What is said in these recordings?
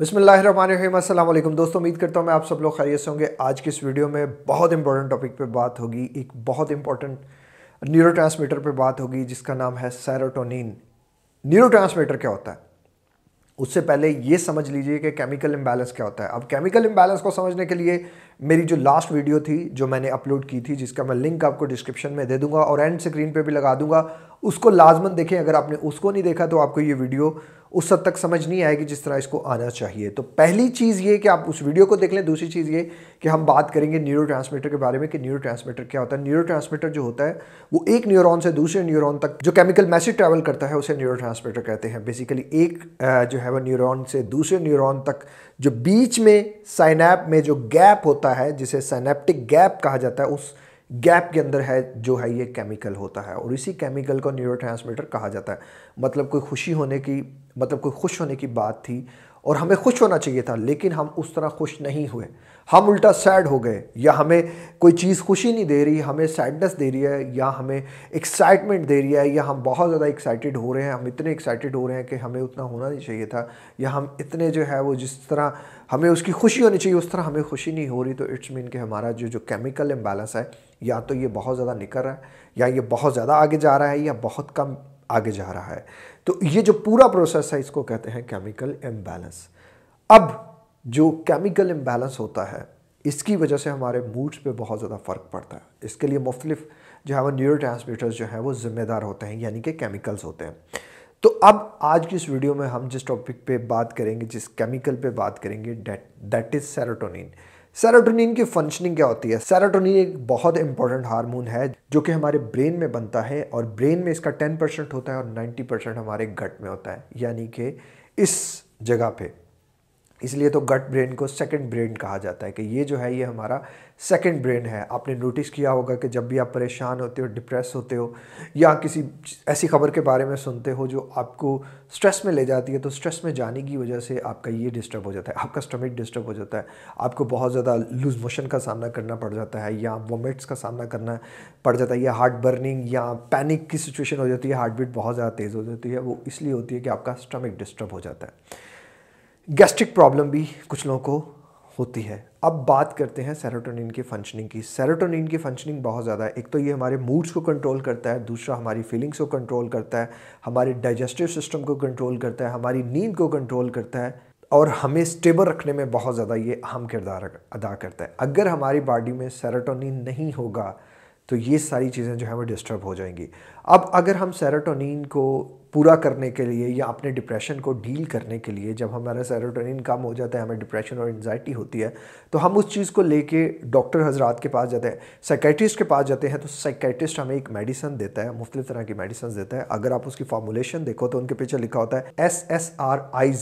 अस्सलाम वालेकुम दोस्तों, उम्मीद करता हूँ मैं आप सब लोग खैरियत से होंगे। आज की इस वीडियो में बहुत इंपॉर्टेंट टॉपिक पे बात होगी। एक बहुत इंपॉर्टेंट न्यूरो पे बात होगी, जिसका नाम है सैरोटोनिन न्यूरो ट्रांसमीटर क्या होता है? उससे पहले ये समझ लीजिए कि केमिकल इम्बैलेंस क्या होता है। अब केमिकल इम्बैलेंस को समझने के लिए मेरी जो लास्ट वीडियो थी, जो मैंने अपलोड की थी, जिसका मैं लिंक आपको डिस्क्रिप्शन में दे दूँगा और एंड स्क्रीन पे भी लगा दूँगा, उसको लाजमन देखें। अगर आपने उसको नहीं देखा तो आपको ये वीडियो उस हद तक समझ नहीं आएगी जिस तरह इसको आना चाहिए। तो पहली चीज़ ये कि आप उस वीडियो को देख लें। दूसरी चीज़ ये कि हम बात करेंगे न्यूरो के बारे में कि न्यूरो क्या होता है। न्यूरो जो होता है, वो एक न्यूरॉन से दूसरे न्यूरॉन तक, जो केमिकल मैसेज ट्रैवल करता है, उसे न्यूरो कहते हैं। बेसिकली एक जो है वो न्यूरॉन से दूसरे न्यूरॉन तक, जो बीच में साइनैप में जो गैप होता है, जिसे साइनेप्टिक गैप कहा जाता है, उस गैप के अंदर है, जो है ये केमिकल होता है। और इसी केमिकल को न्यूरो कहा जाता है। मतलब कोई खुशी होने की मतलब कोई खुश होने की बात थी, और हमें खुश होना चाहिए था, लेकिन हम उस तरह खुश नहीं हुए। हम उल्टा सैड हो गए, या हमें कोई चीज़ खुशी नहीं दे रही, हमें सैडनेस दे रही है, या हमें एक्साइटमेंट दे रही है, या हम बहुत ज़्यादा एक्साइटेड हो रहे हैं, हम इतने एक्साइटेड हो रहे हैं कि हमें उतना होना नहीं चाहिए था, या हम इतने जो है वो जिस तरह हमें उसकी खुशी होनी चाहिए, उस तरह हमें खुशी नहीं हो रही तो इट्स मीन कि हमारा जो जो केमिकल इम्बैलेंस है, या तो ये बहुत ज़्यादा निकल रहा है, या ये बहुत ज़्यादा आगे जा रहा है, या बहुत कम आगे जा रहा है। तो ये जो पूरा प्रोसेस है, इसको कहते हैं केमिकल इम्बैलेंस अब जो केमिकल इम्बैलेंस होता है, इसकी वजह से हमारे मूड्स पे बहुत ज़्यादा फ़र्क पड़ता है। इसके लिए मुख्तलिफ़ जो है वो न्यूरो जो हैं वो ज़िम्मेदार होते हैं, यानी कि केमिकल्स होते हैं। तो अब आज की इस वीडियो में हम जिस टॉपिक पे बात करेंगे, जिस केमिकल पे बात करेंगे दैट इज़ सेरोटोनिन सेरोटोनिन की फंक्शनिंग क्या होती है? सेरोटोनिन एक बहुत इंपॉर्टेंट हार्मोन है, जो कि हमारे ब्रेन में बनता है और ब्रेन में इसका 10 परसेंट होता है और 90 परसेंट हमारे गट में होता है, यानी कि इस जगह पे। इसलिए तो गट ब्रेन को सेकंड ब्रेन कहा जाता है कि ये जो है, ये हमारा सेकंड ब्रेन है। आपने नोटिस किया होगा कि जब भी आप परेशान होते हो डिप्रेस होते हो, या किसी ऐसी खबर के बारे में सुनते हो जो आपको स्ट्रेस में ले जाती है तो स्ट्रेस में जाने की वजह से आपका ये डिस्टर्ब हो जाता है। आपका स्टमक डिस्टर्ब हो जाता है। आपको बहुत ज़्यादा लूज मोशन का सामना करना पड़ जाता है, या वोमिट्स का सामना करना पड़ जाता है, या हार्ट बर्निंग या पैनिक की सिचुएशन हो जाती है। हार्ट बीट बहुत ज़्यादा तेज़ हो जाती है। वो इसलिए होती है कि आपका स्टमक डिस्टर्ब हो जाता है। गैस्ट्रिक प्रॉब्लम भी कुछ लोगों को होती है। अब बात करते हैं सेरोटोनिन की फंक्शनिंग की। सेरोटोनिन की फंक्शनिंग बहुत ज़्यादा है। एक तो ये हमारे मूड्स को कंट्रोल करता है, दूसरा हमारी फीलिंग्स को कंट्रोल करता है, हमारे डाइजेस्टिव सिस्टम को कंट्रोल करता है, हमारी नींद को कंट्रोल करता है और हमें स्टेबल रखने में बहुत ज़्यादा ये अहम किरदार अदा करता है। अगर हमारी बॉडी में सेरोटोनिन नहीं होगा तो ये सारी चीज़ें जो है वो डिस्टर्ब हो जाएँगी। अब अगर हम सेरोटोनिन को पूरा करने के लिए या अपने डिप्रेशन को डील करने के लिए जब हमारा सेरोटोनिन कम हो जाता है, हमें डिप्रेशन और एनजाइटी होती है तो हम उस चीज़ को लेके डॉक्टर हजरात के पास जाते हैं साइकेट्रिस्ट के पास जाते हैं तो साइकेट्रिस्ट हमें एक मेडिसन देता है मुख्तु तरह की मेडिसन देता है। अगर आप उसकी फॉर्मुलेशन देखो तो उनके पीछे लिखा होता है S S R Is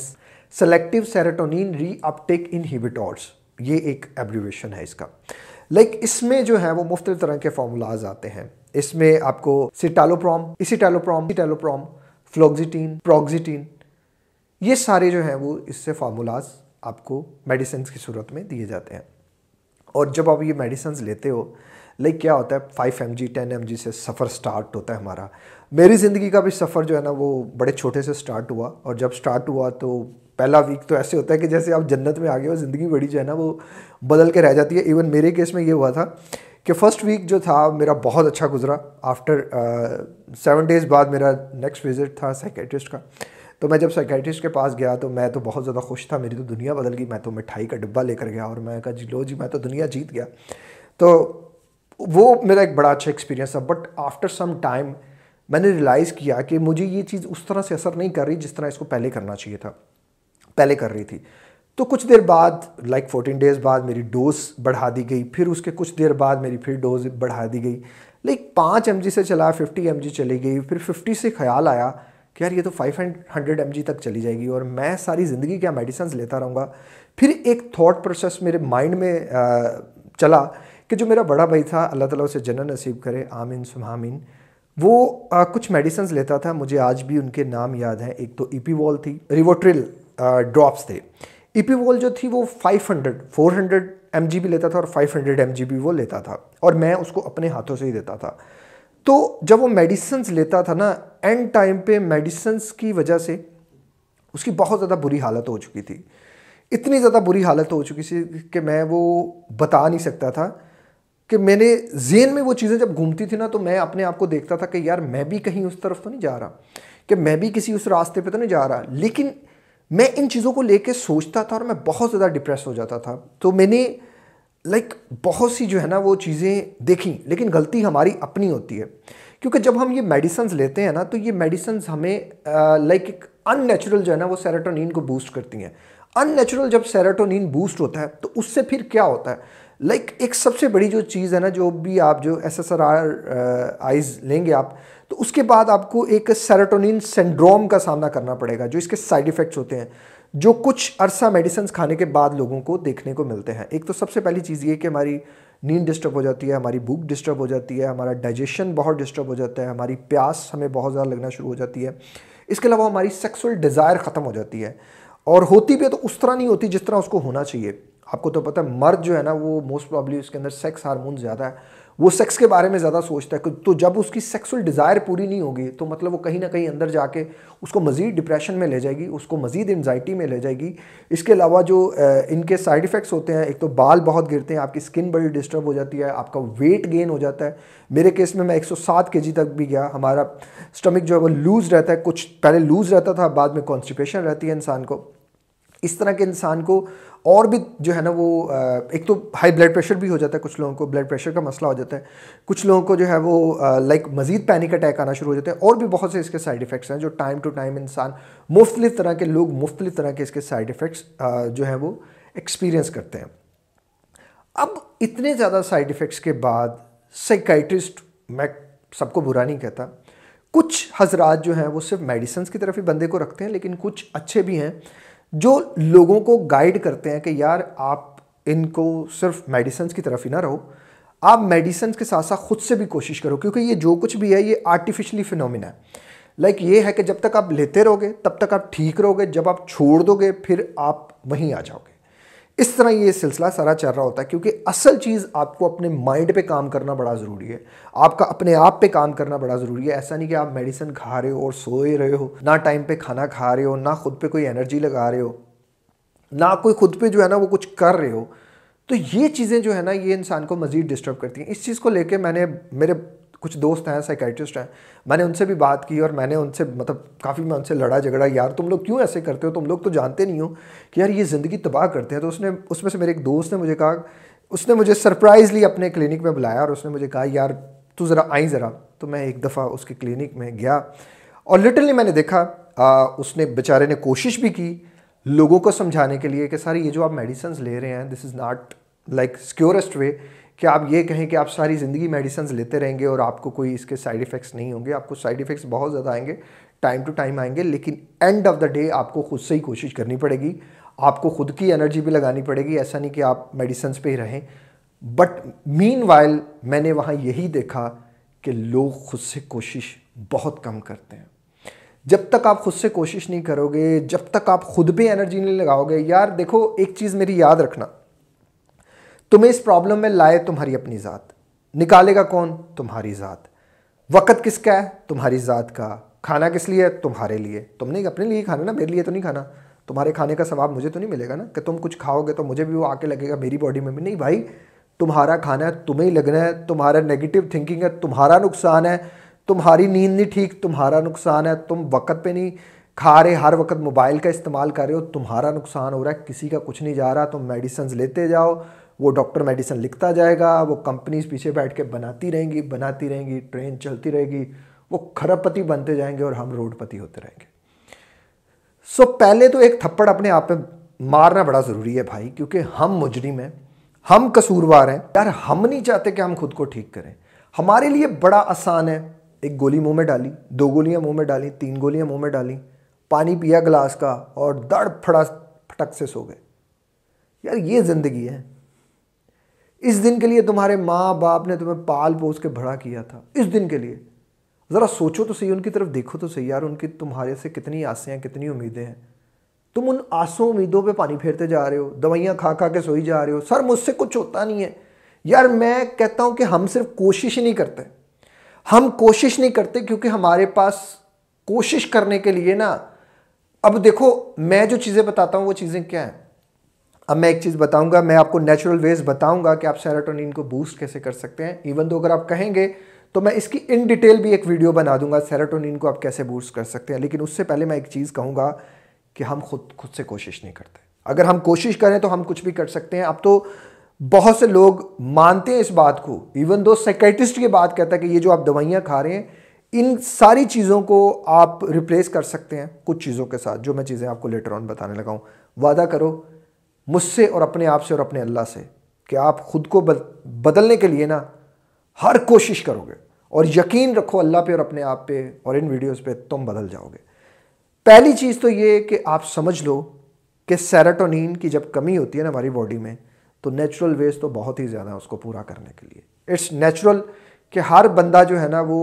selective serotonin re uptake inhibitors ये एक एब्रीवेशन है इसका। लाइक like, इसमें जो है, वो मुफ़्त तरह के फार्मूलाज आते हैं। इसमें आपको सिटालोप्रॉम इसीटालोप्रॉम इटालोप्रॉम फ्लोक्जिटीन प्रोक्जिटीन ये सारे जो हैं, वो इससे फार्मूलाज आपको मेडिसिन की सूरत में दिए जाते हैं। और जब आप ये मेडिसन्स लेते हो लाइक क्या होता है five M G ten M G से सफ़र स्टार्ट होता है हमारा। मेरी ज़िंदगी का भी सफ़र जो है ना, वो बड़े छोटे से स्टार्ट हुआ। और जब स्टार्ट हुआ तो पहला वीक तो ऐसे होता है कि जैसे आप जन्नत में आ गए हो, ज़िंदगी बड़ी जो है ना, वो बदल के रह जाती है। इवन मेरे केस में ये हुआ था कि फ़र्स्ट वीक जो था, मेरा बहुत अच्छा गुजरा। आफ्टर सेवन डेज़ बाद मेरा नेक्स्ट विज़िट था साइकेट्रिस्ट का। तो मैं जब साइकेट्रिस्ट के पास गया तो मैं तो बहुत ज़्यादा खुश था। मेरी तो दुनिया बदल गई। मैं तो मिठाई का डिब्बा लेकर गया और मैं कहा, जी लो जी, मैं तो दुनिया जीत गया। तो वो मेरा एक बड़ा अच्छा एक्सपीरियंस था बट आफ्टर सम टाइम मैंने रियलाइज़ किया कि मुझे ये चीज़ उस तरह से असर नहीं कर रही जिस तरह इसको पहले करना चाहिए था पहले कर रही थी। तो कुछ देर बाद लाइक फोर्टीन डेज़ बाद मेरी डोज बढ़ा दी गई फिर उसके कुछ देर बाद मेरी फिर डोज बढ़ा दी गई। लाइक पाँच एम से चला फिफ्टी एम चली गई फिर फिफ्टी से ख्याल आया कि यार ये तो फाइव हंड्रेड एम तक चली जाएगी और मैं सारी ज़िंदगी क्या मेडिसन लेता रहूँगा। फिर एक थॉट प्रोसेस मेरे माइंड में आ, चला कि जो मेरा बड़ा भाई था अल्लाह ताला उसे जन्नत नसीब करे आमीन सुमामीन वो आ, कुछ मेडिसन्स लेता था मुझे आज भी उनके नाम याद हैं। एक तो ईपीवॉल थी रिवोट्रिल ड्रॉप्स थे। ईपीवॉल जो थी वो 500 400 एम भी लेता था और 500 एम भी वो लेता था। और मैं उसको अपने हाथों से ही देता था। तो जब वो मेडिसन्स लेता था ना एंड टाइम पे मेडिसन्स की वजह से उसकी बहुत ज़्यादा बुरी हालत हो चुकी थी। इतनी ज़्यादा बुरी हालत हो चुकी थी कि मैं वो बता नहीं सकता था। कि मैंने जेन में वो चीज़ें जब घूमती थी ना तो मैं अपने आप को देखता था कि यार, मैं भी कहीं उस तरफ़ तो नहीं जा रहा, कि मैं भी किसी उस रास्ते पे तो नहीं जा रहा। लेकिन मैं इन चीज़ों को लेके सोचता था और मैं बहुत ज़्यादा डिप्रेस हो जाता था। तो मैंने लाइक बहुत सी जो है ना, वो चीज़ें देखी, लेकिन गलती हमारी अपनी होती है। क्योंकि जब हम ये मेडिसन लेते हैं ना तो ये मेडिसन हमें लाइक एक अननेचुरल जो है ना, वो सेरेटोनिन को बूस्ट करती हैं। अननेचुरल जब सेरेटोनिन बूस्ट होता है तो उससे फिर क्या होता है? लाइक like, एक सबसे बड़ी जो चीज़ है ना जो भी आप जो S S R R Is लेंगे आप तो उसके बाद आपको एक सेरोटोनिन सिंड्रोम का सामना करना पड़ेगा जो इसके साइड इफ़ेक्ट्स होते हैं जो कुछ अरसा मेडिसिन खाने के बाद लोगों को देखने को मिलते हैं। एक तो सबसे पहली चीज़ ये कि हमारी नींद डिस्टर्ब हो जाती है हमारी भूख डिस्टर्ब हो जाती है हमारा डाइजेशन बहुत डिस्टर्ब हो जाता है हमारी प्यास हमें बहुत ज़्यादा लगना शुरू हो जाती है। इसके अलावा हमारी सेक्सुअल डिज़ायर ख़त्म हो जाती है। और होती भी है तो उस तरह नहीं होती जिस तरह उसको होना चाहिए। आपको तो पता है, मर्द जो है ना, वो मोस्ट प्रॉब्ली उसके अंदर सेक्स हारमोन ज़्यादा है। वो सेक्स के बारे में ज़्यादा सोचता है तो जब उसकी सेक्सुअल डिज़ायर पूरी नहीं होगी तो मतलब वो कहीं ना कहीं अंदर जाके उसको मज़ीद डिप्रेशन में ले जाएगी, उसको मज़ीद एनजाइटी में ले जाएगी। इसके अलावा जो इनके साइड इफ़ेक्ट्स होते हैं, एक तो बाल बहुत गिरते हैं, आपकी स्किन बड़ी डिस्टर्ब हो जाती है, आपका वेट गेन हो जाता है। मेरे केस में मैं 107 केजी तक भी गया, हमारा स्टमक जो है वो लूज़ रहता है, कुछ पहले लूज़ रहता था, बाद में कॉन्स्टिपेशन रहती है इंसान को। इस तरह के इंसान को और भी जो है ना वो एक तो हाई ब्लड प्रेशर भी हो जाता है कुछ लोगों को ब्लड प्रेशर का मसला हो जाता है। कुछ लोगों को जो है वो लाइक मज़ीद पैनिक अटैक आना शुरू हो जाते हैं और भी बहुत से इसके साइड इफ़ेक्ट्स हैं जो टाइम टू टाइम इंसान मुख्तलिफ़ तरह के लोग मुख्तलिफ़ तरह के इसके साइड इफ़ेक्ट्स जो है वो एक्सपीरियंस करते हैं। अब इतने ज़्यादा साइड इफ़ेक्ट्स के बाद साइकाइट्रिस्ट मैं सबको बुरा नहीं कहता, कुछ हजरात जो हैं वो सिर्फ़ मेडिसिन की तरफ़ ही बंदे को रखते हैं, लेकिन कुछ अच्छे भी हैं। जो लोगों को गाइड करते हैं कि यार आप इनको सिर्फ़ मेडिसिन की तरफ़ ही ना रहो, आप मेडिसिन के साथ साथ खुद से भी कोशिश करो, क्योंकि ये जो कुछ भी है, ये आर्टिफिशली फिनोमिना है। लाइक like ये है कि जब तक आप लेते रहोगे, तब तक आप ठीक रहोगे, जब आप छोड़ दोगे, फिर आप वहीं आ जाओगे। इस तरह ये सिलसिला सारा चल रहा होता है, क्योंकि असल चीज़ आपको अपने माइंड पे काम करना बड़ा ज़रूरी है। आपका अपने आप पे काम करना बड़ा ज़रूरी है। ऐसा नहीं कि आप मेडिसिन खा रहे हो और सोए रहे हो, ना टाइम पे खाना खा रहे हो, ना खुद पे कोई एनर्जी लगा रहे हो, ना कोई खुद पे जो है ना वो कुछ कर रहे हो। तो ये चीज़ें जो है ना, ये इंसान को मज़ीद डिस्टर्ब करती हैं। इस चीज़ को लेकर मैंने मेरे कुछ दोस्त हैं साइकाइट्रिस्ट हैं। मैंने उनसे भी बात की और मैंने उनसे मतलब काफ़ी मैं उनसे लड़ा झगड़ा यार तुम लोग क्यों ऐसे करते हो? तुम लोग तो जानते नहीं हो कि यार ये ज़िंदगी तबाह करते हैं। तो उसने उसमें से मेरे एक दोस्त ने मुझे कहा उसने मुझे सरप्राइजली अपने क्लिनिक में बुलाया और उसने मुझे कहा यार तू ज़रा आई ज़रा। तो मैं एक दफ़ा उसके क्लिनिक में गया और लिटरली मैंने देखा आ, उसने बेचारे ने कोशिश भी की लोगों को समझाने के लिए कि सारी ये जो आप मेडिसिन ले रहे हैं this is not like securest way कि आप ये कहें कि आप सारी ज़िंदगी मेडिसिन लेते रहेंगे और आपको कोई इसके साइड इफ़ेक्ट्स नहीं होंगे? आपको साइड इफ़ेक्ट्स बहुत ज़्यादा आएँगे टाइम टू टाइम आएँगे, लेकिन एंड ऑफ़ द डे आपको खुद से ही कोशिश करनी पड़ेगी। आपको खुद की एनर्जी भी लगानी पड़ेगी, ऐसा नहीं कि आप मेडिसन्स पे ही रहें। बट मीन वाइल मैंने वहाँ यही देखा कि लोग खुद से कोशिश बहुत कम करते हैं। जब तक आप खुद से कोशिश नहीं करोगे, जब तक आप खुद पे एनर्जी नहीं लगाओगे, यार देखो, एक चीज़ मेरी याद रखना। तुम्हें इस प्रॉब्लम में लाए तुम्हारी अपनी ज़ात। निकालेगा कौन? तुम्हारी ज़ात। वक़्त किसका है? तुम्हारी ज़ात का। खाना किस लिए? तुम्हारे लिए। तुमने अपने लिए खाना ना, मेरे लिए तो नहीं खाना। तुम्हारे खाने का सवाब मुझे तो नहीं मिलेगा ना कि तुम कुछ खाओगे तो मुझे भी वो आके लगेगा मेरी बॉडी में भी। नहीं भाई, तुम्हारा खाना है, तुम्हें ही लगना है, तुम्हारा नेगेटिव थिंकिंग है, तुम्हारा नुकसान है, तुम्हारी नींद नहीं ठीक, तुम्हारा नुकसान है। तुम वक़्त पे नहीं खा रहे, हर वक्त मोबाइल का इस्तेमाल कर रहे हो, तुम्हारा नुकसान हो रहा है, किसी का कुछ नहीं जा रहा, तुम मेडिसिन लेते जाओ वो डॉक्टर मेडिसिन लिखता जाएगा, वो कंपनीज़ पीछे बैठ के बनाती रहेंगी बनाती रहेंगी ट्रेन चलती रहेगी, वो खरबपति बनते जाएँगे और हम रोडपति होते रहेंगे। सो पहले तो एक थप्पड़ अपने आप में मारना बड़ा ज़रूरी है भाई, क्योंकि हम मुजरिम हैं, हम कसूरवार हैं। यार, हम नहीं चाहते कि हम खुद को ठीक करें। हमारे लिए बड़ा आसान है, एक गोली मुँह में डाली, दो गोलियाँ मुँह में डाली, तीन गोलियाँ मुँह में डाली, पानी पिया गिलास का और दड़ फड़ा फटक से सो गए। यार, ये ज़िंदगी है। इस दिन के लिए तुम्हारे माँ बाप ने तुम्हें पाल पोस के बड़ा किया था। इस दिन के लिए। ज़रा सोचो तो सही, उनकी तरफ़ देखो तो सही यार, उनकी तुम्हारे से कितनी आसें कितनी उम्मीदें हैं। तुम उन आसों उम्मीदों पे पानी फेरते जा रहे हो, दवाइयाँ खा खा के सोई जा रहे हो, सर मुझसे कुछ होता नहीं है। यार मैं कहता हूँ कि हम सिर्फ़ कोशिश ही नहीं करते। हम कोशिश नहीं करते क्योंकि हमारे पास कोशिश करने के लिए ना, अब देखो, मैं जो चीज़ें बताता हूँ, वो चीज़ें क्या हैं? अब मैं एक चीज़ बताऊँगा, मैं आपको नेचुरल वेज बताऊँगा कि आप सेरोटोनिन को बूस्ट कैसे कर सकते हैं। इवन तो अगर आप कहेंगे तो मैं इसकी इन डिटेल भी एक वीडियो बना दूँगा सेरोटोनिन को आप कैसे बूस्ट कर सकते हैं। लेकिन उससे पहले मैं एक चीज़ कहूँगा कि हम खुद खुद से कोशिश नहीं करते। अगर हम कोशिश करें तो हम कुछ भी कर सकते हैं। अब तो बहुत से लोग मानते हैं इस बात को। इवन दो साइकेटिस्ट की बात कहता है कि ये जो आप दवाइयाँ खा रहे हैं, इन सारी चीज़ों को आप रिप्लेस कर सकते हैं कुछ चीज़ों के साथ, जो मैं चीज़ें आपको लेटर ऑन बताने लगा हूँ। वादा करो मुझसे और अपने आप से और अपने अल्लाह से कि आप खुद को बदलने के लिए ना हर कोशिश करोगे। और यकीन रखो अल्लाह पे और अपने आप पे और इन वीडियोस पे तुम बदल जाओगे। पहली चीज़ तो ये कि आप समझ लो कि सेराटोनिन की जब कमी होती है ना हमारी बॉडी में तो नेचुरल वेज तो बहुत ही ज़्यादा उसको पूरा करने के लिए। इट्स नेचुरल कि हर बंदा जो है ना वो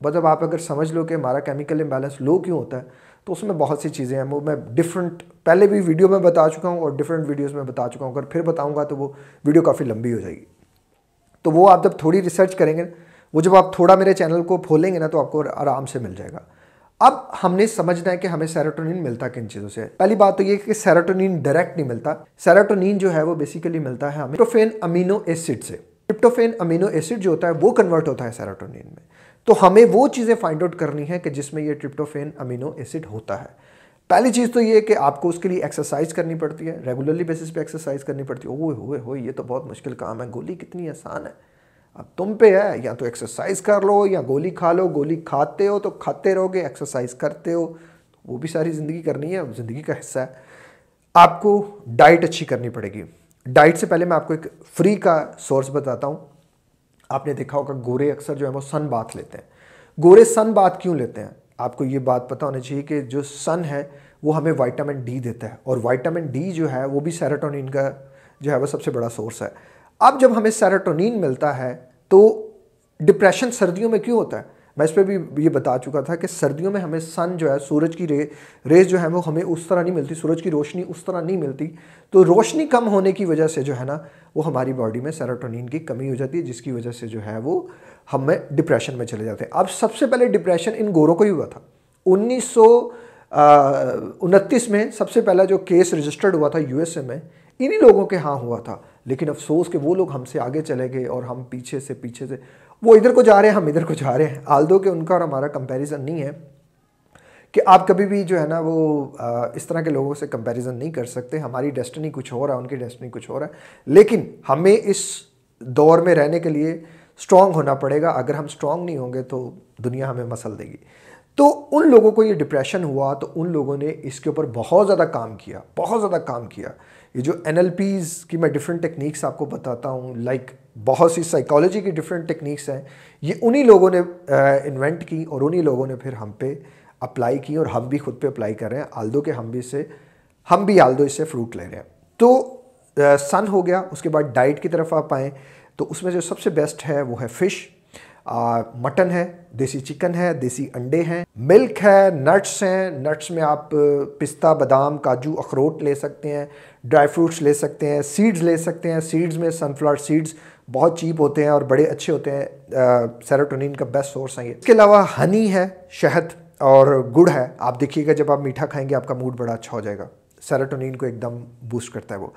मतलब आप अगर समझ लो कि हमारा केमिकल इम्बैलेंस लो क्यों होता है तो उसमें बहुत सी चीज़ें हैं। वो मैं डिफरेंट पहले भी वीडियो में बता चुका हूँ और डिफरेंट वीडियोस में बता चुका हूँ। अगर फिर बताऊँगा तो वो वीडियो काफ़ी लंबी हो जाएगी। तो वो आप जब थोड़ी रिसर्च करेंगे वो जब आप थोड़ा मेरे चैनल को खोलेंगे ना तो आपको आराम से मिल जाएगा। अब हमने समझना है कि हमें सेरोटोनिन मिलता किन चीज़ों से। पहली बात तो ये कि सेरोटोनिन डायरेक्ट नहीं मिलता। सेरोटोनिन जो है वो बेसिकली मिलता है हमें ट्रिप्टोफेन अमीनो एसिड से। ट्रिप्टोफेन अमीनो एसिड जो होता है, वो कन्वर्ट होता है सेरोटोनिन में। तो हमें वो चीज़ें फाइंड आउट करनी है कि जिसमें ये ट्रिप्टोफेन अमीनो एसिड होता है। पहली चीज़ तो ये कि आपको उसके लिए एक्सरसाइज करनी पड़ती है रेगुलरली बेसिस पे एक्सरसाइज करनी पड़ती है। ओए होए हो ये तो बहुत मुश्किल काम है, गोली कितनी आसान है। अब तुम पे है, या तो एक्सरसाइज कर लो, या गोली खा लो, गोली खाते हो तो खाते रहोगे एक्सरसाइज करते हो वो भी सारी ज़िंदगी करनी है, ज़िंदगी का हिस्सा है। आपको डाइट अच्छी करनी पड़ेगी। डाइट से पहले मैं आपको एक फ्री का सोर्स बताता हूँ। आपने देखा होगा, गोरे अक्सर जो है वो सन बाथ लेते हैं। गोरे सन बाथ क्यों लेते हैं? आपको ये बात पता होना चाहिए कि जो सन है, वो हमें वाइटामिन डी देता है। और वाइटामिन डी जो है, वो भी सेरोटोनिन का जो है, वो सबसे बड़ा सोर्स है। अब जब हमें सेरोटोनिन मिलता है तो डिप्रेशन सर्दियों में क्यों होता है? मैं इस पर भी ये बता चुका था कि सर्दियों में हमें सन जो है, सूरज की रे रेज जो है वो हमें उस तरह नहीं मिलती, सूरज की रोशनी उस तरह नहीं मिलती। तो रोशनी कम होने की वजह से जो है ना, वो हमारी बॉडी में सेरोटोनिन की कमी हो जाती है, जिसकी वजह से जो है वो हमें डिप्रेशन में चले जाते हैं। अब सबसे पहले डिप्रेशन इन गोरों को ही हुआ था। उन्नीस उनतीस में सबसे पहला जो केस रजिस्टर्ड हुआ था यूएसए में, इन्हीं लोगों के हाँ हुआ था। लेकिन अफसोस कि वो लोग हमसे आगे चले गए और हम पीछे से पीछे से वो इधर को जा रहे हैं, हम इधर को जा रहे हैं। आल्दो के उनका और हमारा कंपैरिजन नहीं है कि आप कभी भी जो है ना वो इस तरह के लोगों से कंपैरिजन नहीं कर सकते। हमारी डेस्टिनी कुछ हो रहा है, उनकी डेस्टिनी कुछ और है। लेकिन हमें इस दौर में रहने के लिए स्ट्रांग होना पड़ेगा। अगर हम स्ट्रांग नहीं होंगे तो दुनिया हमें मसल देगी। तो उन लोगों को ये डिप्रेशन हुआ तो उन लोगों ने इसके ऊपर बहुत ज़्यादा काम किया, बहुत ज़्यादा काम किया। ये जो एन की मैं डिफरेंट टेक्निक्स आपको बताता हूँ लाइक बहुत सी साइकोलॉजी की डिफरेंट टेक्निक्स हैं, ये उन्हीं लोगों ने इन्वेंट की और उन्हीं लोगों ने फिर हम पे अप्लाई की और हम भी खुद पे अप्लाई कर रहे हैं। आल्दो के हम भी इससे हम भी आल्दो इससे फ्रूट ले रहे हैं। तो सन हो गया, उसके बाद डाइट की तरफ़ आप आएँ तो उसमें जो सबसे बेस्ट है वो है फ़िश मटन है, देसी चिकन है, देसी अंडे हैं, मिल्क है नट्स हैं नट्स में आप पिस्ता, बादाम, काजू, अखरोट ले सकते हैं ड्राई फ्रूट्स ले सकते हैं सीड्स ले सकते हैं सीड्स में सनफ्लावर सीड्स बहुत चीप होते हैं और बड़े अच्छे होते हैं सेरोटोनिन का बेस्ट सोर्स है ये। इसके अलावा हनी है, शहद और गुड़ है। आप देखिएगा जब आप मीठा खाएँगे आपका मूड बड़ा अच्छा हो जाएगा। सेरोटोनिन को एकदम बूस्ट करता है वो।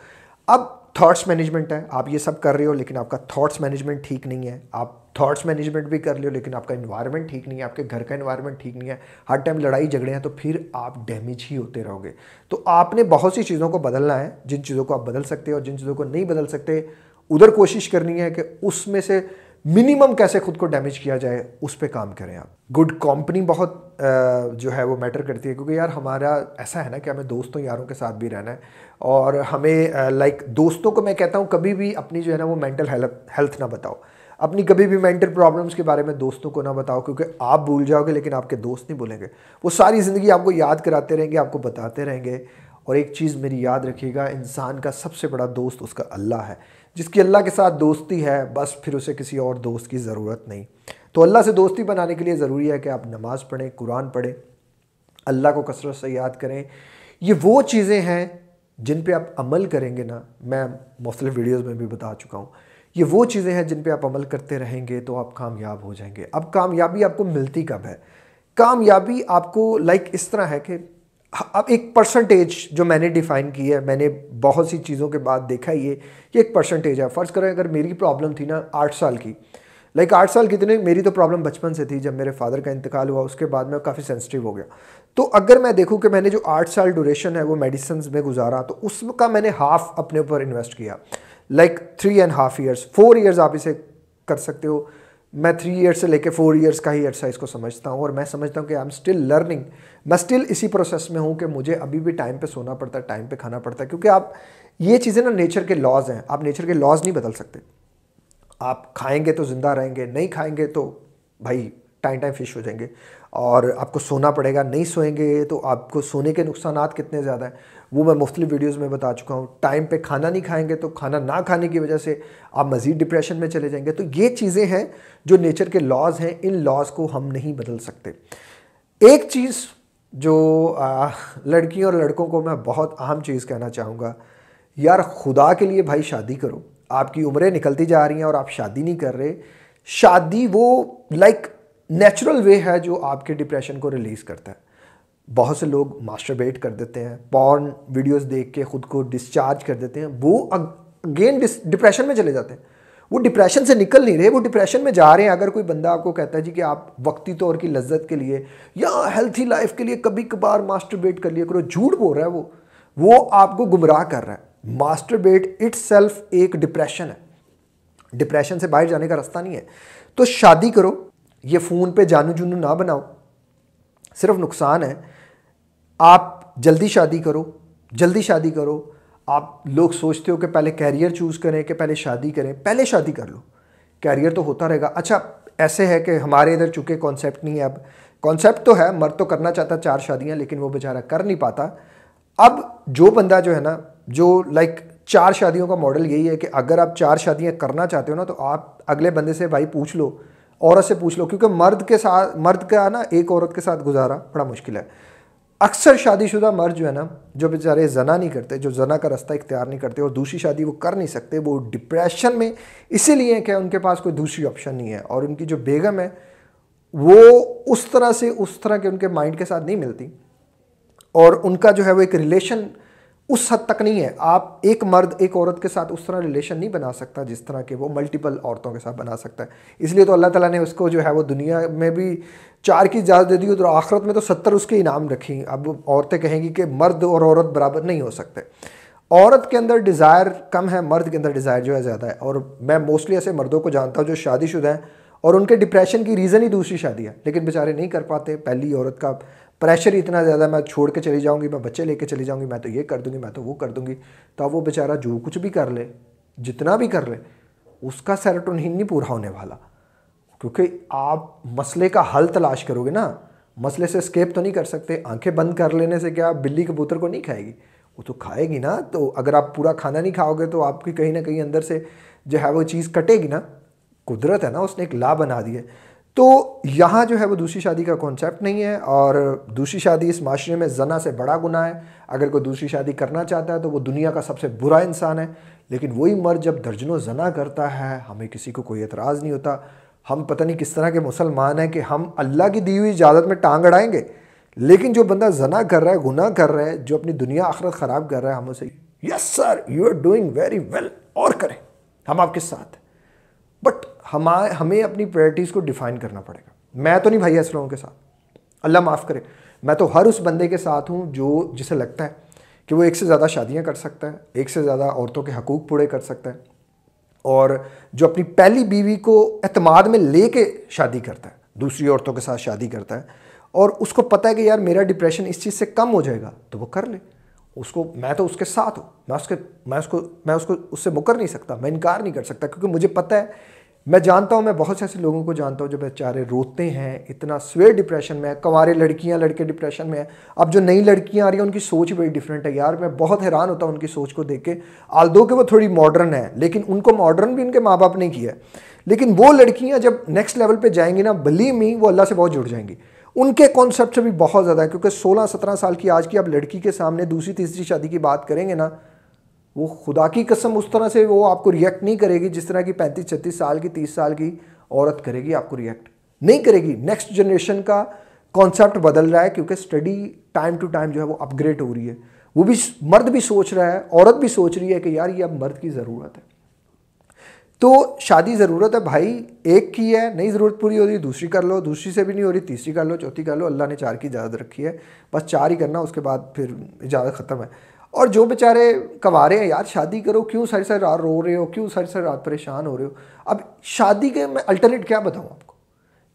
अब थॉट्स मैनेजमेंट है, आप ये सब कर रहे हो, लेकिन आपका थॉट्स मैनेजमेंट ठीक नहीं है। आप थॉट्स मैनेजमेंट भी कर रहे हो, लेकिन आपका इन्वायरमेंट ठीक नहीं है, आपके घर का इन्वायरमेंट ठीक नहीं है। हर टाइम लड़ाई झगड़े हैं तो फिर आप डैमेज ही होते रहोगे। तो आपने बहुत सी चीज़ों को बदलना है, जिन चीज़ों को आप बदल सकते हो जिन चीज़ों को नहीं बदल सकते, उधर कोशिश करनी है कि उसमें से मिनिमम कैसे खुद को डैमेज किया जाए, उस पर काम करें आप। गुड कंपनी बहुत जो है वो मैटर करती है, क्योंकि यार हमारा, ऐसा है ना कि हमें दोस्तों यारों के साथ भी रहना है, और हमें लाइक दोस्तों को मैं कहता हूँ, कभी भी अपनी जो है ना वो मेंटल हेल्थ ना बताओ। अपनी कभी भी मेंटल प्रॉब्लम्स के बारे में दोस्तों को ना बताओ, क्योंकि आप भूल जाओगे, लेकिन आपके दोस्त नहीं भूलेंगे। वो सारी ज़िंदगी आपको याद कराते रहेंगे, आपको बताते रहेंगे, और एक चीज़ मेरी याद रखिएगा, इंसान का सबसे बड़ा दोस्त उसका अल्लाह है। जिसकी अल्लाह के साथ दोस्ती है, बस फिर उसे किसी और दोस्त की ज़रूरत नहीं। तो अल्लाह से दोस्ती बनाने के लिए ज़रूरी है कि आप नमाज़ पढ़ें, कुरान पढ़ें, अल्लाह को कसरत से याद करें। ये वो चीज़ें हैं जिन पे आप अमल करेंगे ना, मैं मुख्तलिफ़ वीडियोज़ में भी बता चुका हूँ। ये वो चीज़ें हैं जिन पे आप अमल करते रहेंगे तो आप कामयाब हो जाएँगे। अब कामयाबी आपको मिलती कब है? कामयाबी आपको लाइक इस तरह है कि अब एक परसेंटेज जो मैंने डिफ़ाइन की है, मैंने बहुत सी चीज़ों के बाद देखा ये कि एक परसेंटेज है। फ़र्ज़ करें, अगर मेरी प्रॉब्लम थी ना आठ साल की लाइक आठ साल कितने मेरी तो प्रॉब्लम बचपन से थी जब मेरे फादर का इंतकाल हुआ, उसके बाद मैं काफ़ी सेंसिटिव हो गया। तो अगर मैं देखूँ कि मैंने जो आठ साल ड्यूरेशन है वो मेडिसिन में गुजारा तो उसका मैंने हाफ़ अपने ऊपर इन्वेस्ट किया। Like three and half years four years आप इसे कर सकते हो। मैं थ्री ईयर्स से लेके फोर ईयर्स का ही एक्सरसाइज को समझता हूँ और मैं समझता हूँ कि आई एम स्टिल लर्निंग मैं स्टिल इसी प्रोसेस में हूँ कि मुझे अभी भी टाइम पे सोना पड़ता है टाइम पे खाना पड़ता है, क्योंकि आप, ये चीज़ें ना नेचर के लॉज हैं। आप नेचर के लॉज नहीं बदल सकते। आप खाएँगे तो ज़िंदा रहेंगे, नहीं खाएँगे तो भाई टाइम टाइम फ़िश हो जाएँगे। और आपको सोना पड़ेगा, नहीं सोएँगे तो आपको सोने के नुकसान कितने ज़्यादा हैं। वो मैं मुख्तलि वीडियोज़ में बता चुका हूँ। टाइम पे खाना नहीं खाएँगे तो खाना ना खाने की वजह से आप मज़ीद डिप्रेशन में चले जाएँगे। तो ये चीज़ें हैं जो नेचर के लॉज हैं, इन लॉज को हम नहीं बदल सकते। एक चीज़ जो लड़कियों और लड़कों को मैं बहुत अहम चीज़ कहना चाहूँगा, यार खुदा के लिए भाई शादी करो। आपकी उम्रें निकलती जा रही हैं और आप शादी नहीं कर रहे। शादी वो लाइक नेचुरल वे है जो आपके डिप्रेशन को रिलीज़ करता है। बहुत से लोग मास्टरबेट कर देते हैं पॉर्न वीडियोस देख के ख़ुद को डिस्चार्ज कर देते हैं, वो अगेन डिप्रेशन में चले जाते हैं। वो डिप्रेशन से निकल नहीं रहे, वो डिप्रेशन में जा रहे हैं। अगर कोई बंदा आपको कहता है जी कि आप वक्ती तौर की लज्जत के लिए या हेल्थी लाइफ के लिए कभी कभार मास्टरबेट कर लिया करो, झूठ बोल रहा है वो वो आपको गुमराह कर रहा है। मास्टरबेट इट सेल्फ एक डिप्रेशन है। डिप्रेशन से बाहर जाने का रास्ता नहीं है। तो शादी करो, ये फ़ोन पे जानू जुनू ना बनाओ। सिर्फ़ नुकसान है आप जल्दी शादी करो, जल्दी शादी करो। आप लोग सोचते हो कि पहले कैरियर चूज़ करें कि पहले शादी करें, पहले शादी कर लो। कैरियर तो होता रहेगा। अच्छा ऐसे है कि हमारे इधर चूँकि कॉन्सेप्ट नहीं है अब। कॉन्सेप्ट तो है, मर्द तो करना चाहता, चार शादियाँ, लेकिन वो बेचारा कर नहीं पाता। अब जो बंदा जो है ना, जो लाइक चार शादियों का मॉडल यही है कि अगर आप चार शादियाँ करना चाहते हो ना तो आप अगले बंदे से भाई पूछ लो, औरत से पूछ लो। क्योंकि मर्द के साथ, मर्द का ना एक औरत के साथ गुजारा बड़ा मुश्किल है। अक्सर शादीशुदा मर्द जो है ना, जो बेचारे जना नहीं करते, जो जना का रास्ता इख्तियार नहीं करते और दूसरी शादी वो कर नहीं सकते, वो डिप्रेशन में, इसीलिए क्या उनके पास कोई दूसरी ऑप्शन नहीं है और उनकी जो बेगम है, वो उस तरह से, उस तरह के उनके माइंड के साथ नहीं मिलती और उनका जो है वो एक रिलेशन उस हद तक नहीं है। आप एक मर्द, एक औरत के साथ उस तरह रिलेशन नहीं बना सकता जिस तरह के वो मल्टीपल औरतों के साथ बना सकता है। इसलिए तो अल्लाह ताला ने उसको जो है वो दुनिया में भी चार की इजाज़त दे दी तो आखिरत में तो सत्तर उसके इनाम रखी। अब औरतें कहेंगी कि मर्द और औरत बराबर नहीं हो सकते। औरत के अंदर डिज़ायर कम है, मर्द के अंदर डिज़ायर जो है ज़्यादा है। और मैं मोस्टली ऐसे मर्दों को जानता हूँ जो शादीशुदा हैं और उनके डिप्रेशन की रीज़न ही दूसरी शादी है। लेकिन बेचारे नहीं कर पाते। पहली औरत का प्रेशर इतना ज़्यादा, मैं छोड़ के चली जाऊँगी, मैं बच्चे लेके चली जाऊँगी, मैं तो ये कर दूँगी, मैं तो वो कर दूँगी। तो वो बेचारा जो कुछ भी कर ले, जितना भी कर ले, उसका सेरोटोनिन नहीं पूरा होने वाला। क्योंकि आप मसले का हल तलाश करोगे ना, मसले से स्केप तो नहीं कर सकते, आँखें बंद कर लेने से क्या बिल्ली कबूतर को नहीं खाएगी? वो तो खाएगी ना तो अगर आप पूरा खाना नहीं खाओगे तो आपकी कहीं ना कहीं अंदर से जो है वो चीज़ कटेगी ना। कुदरत है ना, उसने एक ला बना दी है। तो यहाँ जो है वो दूसरी शादी का कॉन्सेप्ट नहीं है और दूसरी शादी इस माशरे में जना से बड़ा गुना है। अगर कोई दूसरी शादी करना चाहता है तो वो दुनिया का सबसे बुरा इंसान है। लेकिन वही मर्द जब दर्जनों जना करता है, हमें किसी को कोई एतराज़ नहीं होता। हम पता नहीं किस तरह के मुसलमान हैं कि हम अल्लाह की दी हुई इजाज़त में टांग अड़ाएँगे। लेकिन जो बंदा जना कर रहा है, गुनाह कर रहा है, जो अपनी दुनिया आखरत ख़राब कर रहा है, हम उसे, yes sir, you are doing very well, और करें, हम आपके साथ बट हमारे हमें अपनी प्रायोरिटीज़ को डिफ़ाइन करना पड़ेगा। मैं तो नहीं भाई ऐसे लोगों के साथ। अल्लाह माफ़ करे। मैं तो हर उस बंदे के साथ हूँ जो, जिसे लगता है कि वो एक से ज़्यादा शादियाँ कर सकता है, एक से ज़्यादा औरतों के हकूक़ पूरे कर सकता है और जो अपनी पहली बीवी को अतमाद में ले कर शादी करता है, दूसरी औरतों के साथ शादी करता है और उसको पता है कि यार मेरा डिप्रेशन इस चीज़ से कम हो जाएगा तो वो कर ले। उसको, मैं तो उसके साथ हूँ। मैं उसके, मैं उसको मैं उसको, उससे मुकर नहीं सकता, मैं इनकार नहीं कर सकता, क्योंकि मुझे पता है मैं जानता हूँ, मैं बहुत से ऐसे लोगों को जानता हूँ जो बेचारे रोते हैं, इतना स्वे डिप्रेशन में है कंवारे लड़कियाँ, लड़के डिप्रेशन में है। अब जो नई लड़कियाँ आ रही हैं, उनकी सोच बड़ी डिफरेंट है यार। मैं बहुत हैरान होता हूँ उनकी सोच को देख के। आल दो कि वो थोड़ी मॉडर्न है, लेकिन उनको मॉडर्न भी उनके माँ बाप ने किया लेकिन वो लड़कियाँ जब नेक्स्ट लेवल पर जाएँगी ना बली मी वो अल्लाह से बहुत जुड़ जाएँगी। उनके कॉन्सेप्ट से भी बहुत ज़्यादा है, क्योंकि सोलह सत्रह साल की आज की अब लड़की के सामने दूसरी तीसरी शादी की बात करेंगे ना वो खुदा की कसम उस तरह से वो आपको रिएक्ट नहीं करेगी, जिस तरह की पैंतीस, छत्तीस साल की, तीस साल की औरत करेगी, आपको रिएक्ट नहीं करेगी। नेक्स्ट जनरेशन का कॉन्सेप्ट बदल रहा है, क्योंकि स्टडी टाइम टू टाइम जो है वो अपग्रेड हो रही है। वो भी मर्द भी सोच रहा है, औरत भी सोच रही है कि यार ये अब मर्द की ज़रूरत है। तो शादी ज़रूरत है भाई, एक की है, नई ज़रूरत पूरी हो रही दूसरी कर लो, दूसरी से भी नहीं हो रही, तीसरी कर लो, चौथी कर लो, अल्लाह ने चार की इजाज़त रखी है। बस चार ही करना, उसके बाद फिर इजाज़त ख़त्म है। और जो बेचारे कवारे हैं, यार, शादी करो, क्यों सारी सारी रात रो रहे हो? क्यों सारी सारी रात परेशान हो रहे हो? अब शादी के मैं अल्टरनेट क्या बताऊँ आपको?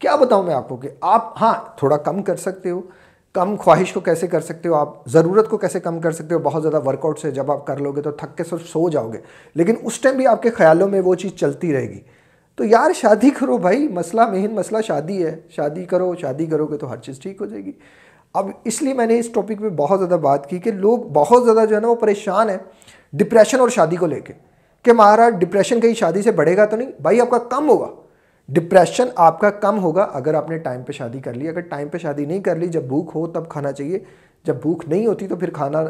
क्या बताऊँ मैं आपको कि आप हाँ थोड़ा कम कर सकते हो। कम ख्वाहिश को कैसे कर सकते हो आप? ज़रूरत को कैसे कम कर सकते हो? बहुत ज़्यादा वर्कआउट से जब आप कर लोगे तो थक के सिर्फ़ सो जाओगे। लेकिन उस टाइम भी आपके ख्यालों में वो चीज़ चलती रहेगी। तो यार, शादी करो भाई। मसला मेन मसला शादी है। शादी करो, शादी करोगे तो हर चीज़ ठीक हो जाएगी। अब इसलिए मैंने इस टॉपिक पे बहुत ज़्यादा बात की कि लोग बहुत ज़्यादा जो है ना वो परेशान है डिप्रेशन और शादी को लेके कि हमारा डिप्रेशन कहीं शादी से बढ़ेगा तो नहीं? भाई, आपका कम होगा। डिप्रेशन आपका कम होगा अगर आपने टाइम पे शादी कर ली। अगर टाइम पे शादी नहीं कर ली, जब भूख हो तब खाना चाहिए। जब भूख नहीं होती तो फिर खाना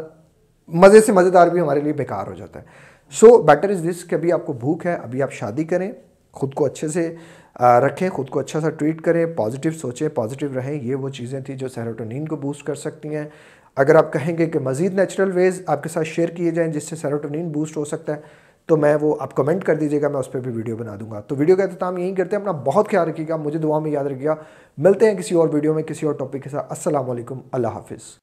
मज़े से मज़ेदार भी हमारे लिए बेकार हो जाता है। सो बेटर इज़ दिस कि अभी आपको भूख है, अभी आप शादी करें, खुद को अच्छे से रखें, खुद को अच्छा सा ट्रीट करें, पॉजिटिव सोचें, पॉजिटिव रहें, ये वो चीज़ें थी जो सेरोटोनिन को बूस्ट कर सकती हैं। अगर आप कहेंगे कि मज़ीद नेचुरल वेज़ आपके साथ शेयर किए जाएँ जिससे सेरोटोनिन बूस्ट हो सकता है तो मैं वो आप कमेंट कर दीजिएगा, मैं उस पर भी वीडियो बना दूँगा। तो वीडियो का अख्ताम यही करते हैं, अपना बहुत ख्याल रखिएगा, मुझे दुआ में याद रखिएगा। मिलते हैं किसी और वीडियो में, किसी और टॉपिक के साथ। असल अल्लाह हाफिज़।